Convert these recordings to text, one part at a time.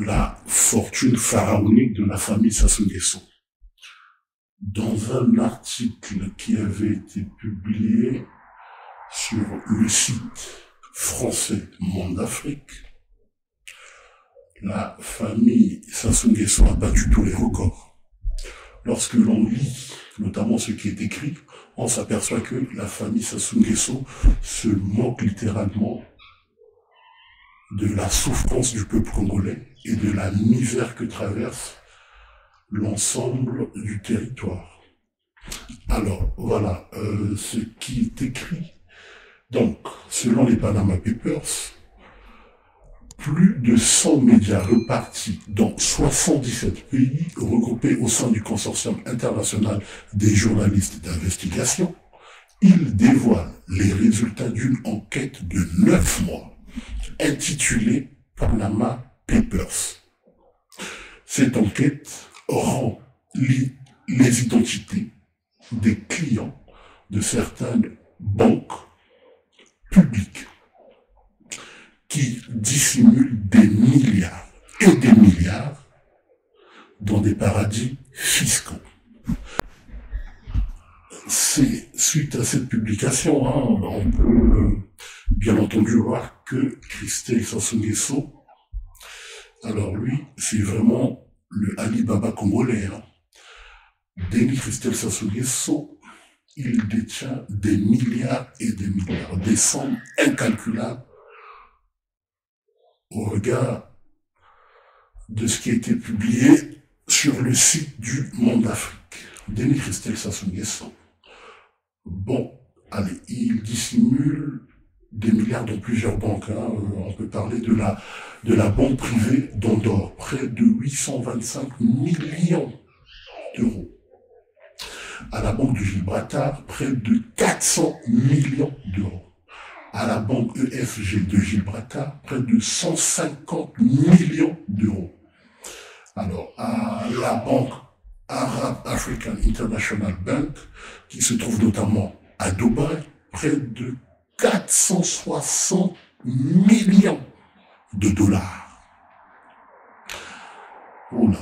la fortune pharaonique de la famille Sassou Dans un article qui avait été publié sur le site français Monde Afrique, la famille Sassou a battu tous les records. Lorsque l'on lit notamment ce qui est écrit, on s'aperçoit que la famille Sassou se moque littéralement de la souffrance du peuple congolais et de la misère que traverse l'ensemble du territoire. Alors voilà euh, ce qui est écrit. Donc, selon les Panama Papers, plus de 100 médias repartis dans 77 pays regroupés au sein du consortium international des journalistes d'investigation, ils dévoilent les résultats d'une enquête de 9 mois intitulée Panama Papers. Cette enquête rend les identités des clients de certaines banques publiques qui dissimulent des milliards et des milliards dans des paradis fiscaux. C'est suite à cette publication, hein, on peut bien entendu voir que Christelle Sassou alors lui, c'est vraiment le Alibaba congolais. Hein. Denis Christelle Sassou il détient des milliards et des milliards, des sommes incalculables au regard de ce qui a été publié sur le site du Monde Afrique. Denis Christelle Sassou Bon, allez, il dissimule des milliards dans plusieurs banques. Hein. Euh, on peut parler de la, de la banque privée d'Andorre, près de 825 millions d'euros. À la banque de Gibraltar, près de 400 millions d'euros. À la banque EFG de Gibraltar, près de 150 millions d'euros. Alors, à la banque Arab African International Bank, qui se trouve notamment à Dubaï, près de 460 millions de dollars. Oula.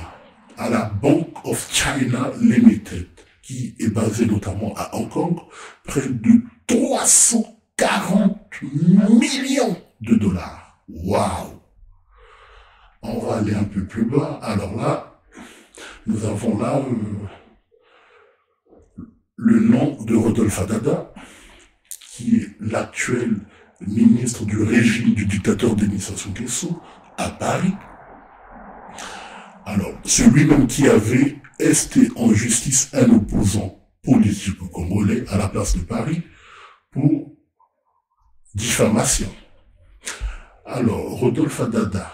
À la Bank of China Limited, qui est basée notamment à Hong Kong, près de 340 millions de dollars. Waouh! On va aller un peu plus bas. Alors là, nous avons là euh, le nom de Rodolphe Adada, qui est l'actuel ministre du régime du dictateur Denis Sassou à Paris. Alors, celui-même qui avait esté en justice un opposant politique congolais à la place de Paris pour diffamation. Alors, Rodolphe Adada,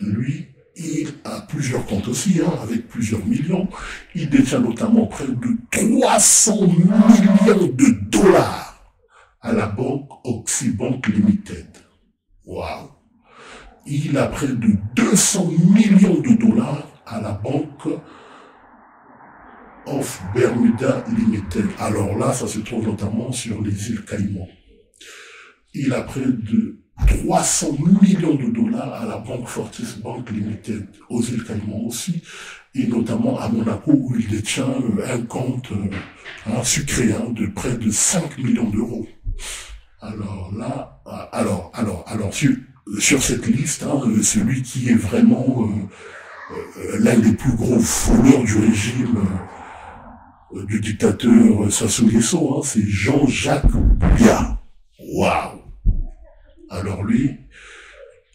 lui, il a plusieurs comptes aussi, hein, avec plusieurs millions. Il détient notamment près de 300 millions de dollars à la banque Oxybank Limited. Waouh Il a près de 200 millions de dollars à la banque of Bermuda Limited. Alors là, ça se trouve notamment sur les îles Caïmans. Il a près de 300 millions de dollars à la banque Fortis Bank Limited, aux îles Caïmans aussi, et notamment à Monaco où il détient un compte un sucré hein, de près de 5 millions d'euros. Alors là, euh, alors, alors, alors, sur, sur cette liste, hein, euh, celui qui est vraiment euh, l'un des plus gros fouleurs du régime du dictateur Sassou Nguesso, hein, c'est Jean-Jacques Bia. Waouh Alors lui,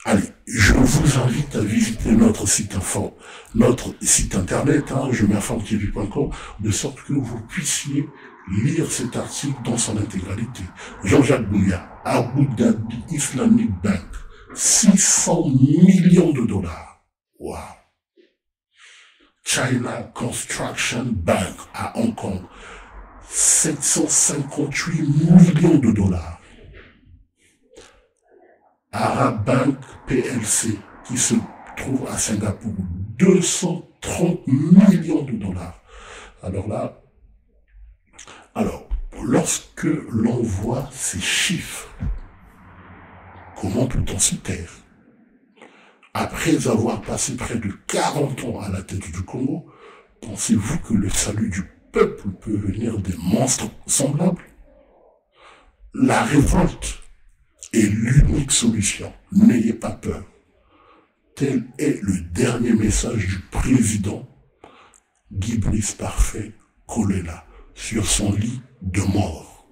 allez, je vous invite à visiter notre site info, notre site internet, hein, je m'informe.com, de sorte que vous puissiez lire cet article dans son intégralité. Jean-Jacques Bouya, Abu Dhabi Islamic Bank, 600 millions de dollars. Wow. China Construction Bank à Hong Kong, 758 millions de dollars. Arab Bank PLC, qui se trouve à Singapour, 230 millions de dollars. Alors là, lorsque l'on voit ces chiffres, comment peut-on se taire après avoir passé près de 40 ans à la tête du Congo, pensez-vous que le salut du peuple peut venir des monstres semblables? La révolte est l'unique solution. N'ayez pas peur. Tel est le dernier message du président Guy Brice Parfait Kolela sur son lit de mort.